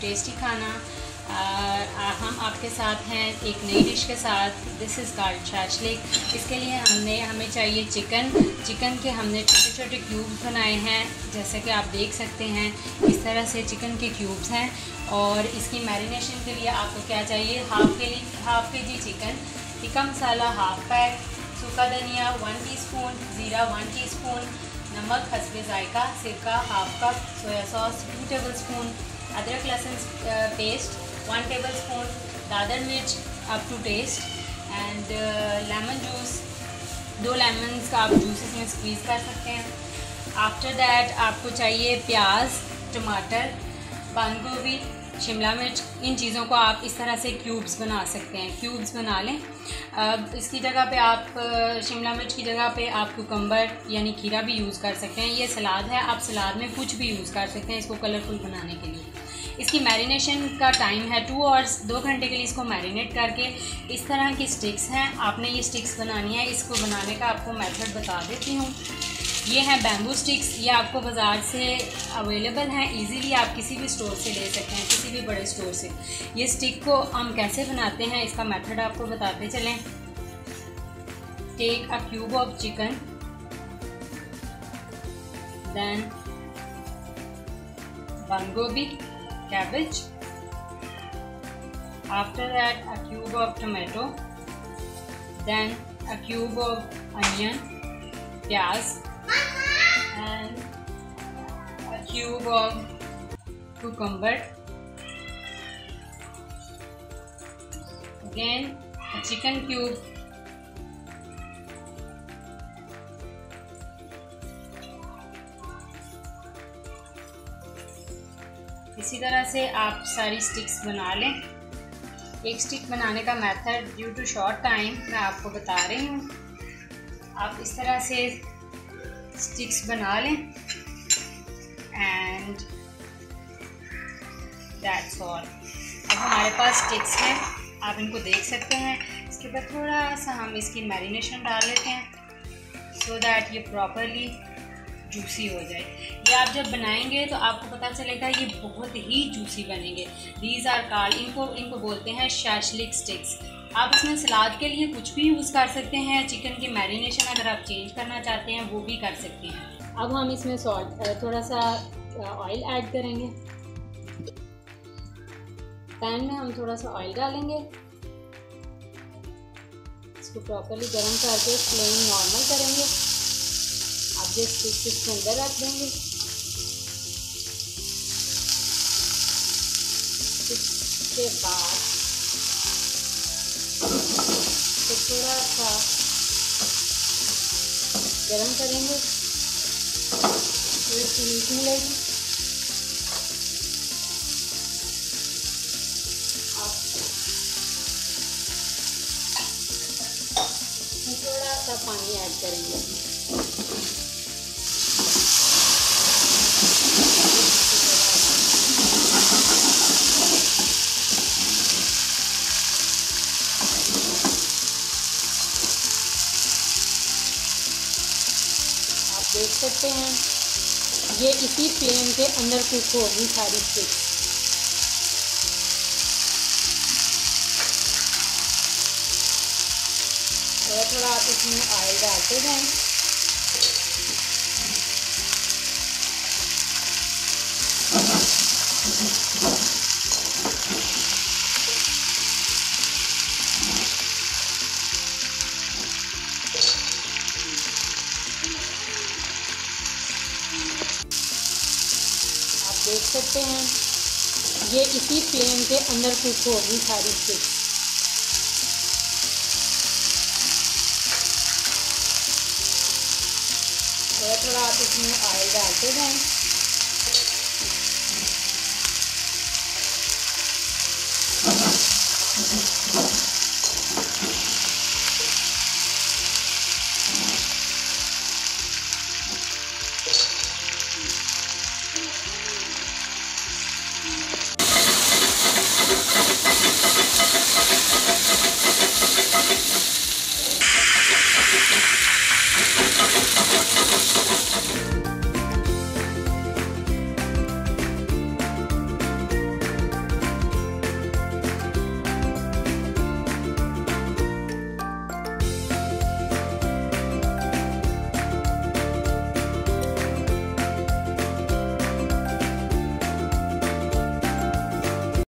Tasty खाना आ, हम आपके साथ हैं एक नई डिश के साथ. दिस इज़ कार्ड शाशलिक इसके लिए हमने हमें चाहिए चिकन चिकन के हमने छोटे छोटे क्यूब्स बनाए हैं. जैसे कि आप देख सकते हैं इस तरह से चिकन के क्यूब्स हैं. और इसकी मैरिनेशन के लिए आपको क्या चाहिए? हाफ़ के लिए half K G chicken tikka masala half pack सूखा धनिया वन टीस्पून ज़ीरा वन टीस्पून नमक हसब ज़ायका, सिरका half cup soya sauce two tablespoon अदरक, लहसुन पेस्ट वन टेबल स्पून दादर मिर्च up to taste and lemon juice दो लेमन का आप जूस इसमें स्क्वीज़ कर सकते हैं। आफ्टर दैट आपको चाहिए प्याज, टमाटर बंद गोभी शिमला मिर्च, इन चीज़ों को आप इस तरह से क्यूब्स बना सकते हैं। क्यूब्स बना लें। अब इसकी जगह पे आप, शिमला मिर्च की जगह पे आप कुकम्बर यानी खीरा भी यूज़ कर सकते हैं। ये सलाद है, आप सलाद में कुछ भी यूज़ कर सकते हैं इसको कलरफुल बनाने के लिए। इसकी मैरिनेशन का टाइम है टू आवर्स दो घंटे के लिए इसको मैरिनेट करके इस तरह की स्टिक्स हैं। आपने ये स्टिक्स बनानी है, इसको बनाने का आपको मेथड बता देती हूँ। ये हैं बैम्बू स्टिक्स ये आपको बाज़ार से अवेलेबल हैं इजीली आप किसी भी स्टोर से ले सकते हैं, किसी भी बड़े स्टोर से। ये स्टिक को हम कैसे बनाते हैं, इसका मेथड आपको बताते चलें। Take a cube of chicken then बंद गोभी cabbage, after that a cube of tomato, then a cube of onion pyaz cube of cucumber. Again, a chicken cube. इसी तरह से आप सारी स्टिक्स बना लें। एक स्टिक बनाने का method due to short time मैं आपको बता रही हूँ। आप इस तरह से स्टिक्स बना लें। दैट्स अब हमारे पास स्टिक्स हैं। आप इनको देख सकते हैं। इसके बाद थोड़ा सा हम इसकी मैरिनेशन डाल लेते हैं सो so दैट ये प्रॉपरली जूसी हो जाए। ये आप जब बनाएँगे तो आपको पता चलेगा ये बहुत ही जूसी बनेंगे। दीज आर काल इनको इनको बोलते हैं शैशलिक स्टिक्स आप इसमें सलाद के लिए कुछ भी यूज़ कर सकते हैं। चिकन की मैरिनेशन अगर आप चेंज करना चाहते हैं, वो भी कर सकते हैं। अब हम इसमें सॉल्ट थोड़ा सा ऑयल ऐड करेंगे। पैन में हम थोड़ा सा ऑयल डालेंगे। इसको प्रॉपरली गर्म करके फ्लेम नॉर्मल करेंगे। आप जिस इसके अंदर रख देंगे। इसके बाद तो थोड़ा सा गरम करेंगे। मीट मिलेगी करेंगे। देख सकते हैं ये इसी फ्लेम के अंदर कुक होगी सारी स्टिक्स थोड़ा थोड़ा आप इसमें ऑयल डालते जाएँ। देख सकते हैं, ये इसी फ्लेम के अंदर कुक होगी सारी स्टिक आप इसमें ऑयल डालते जाएँ।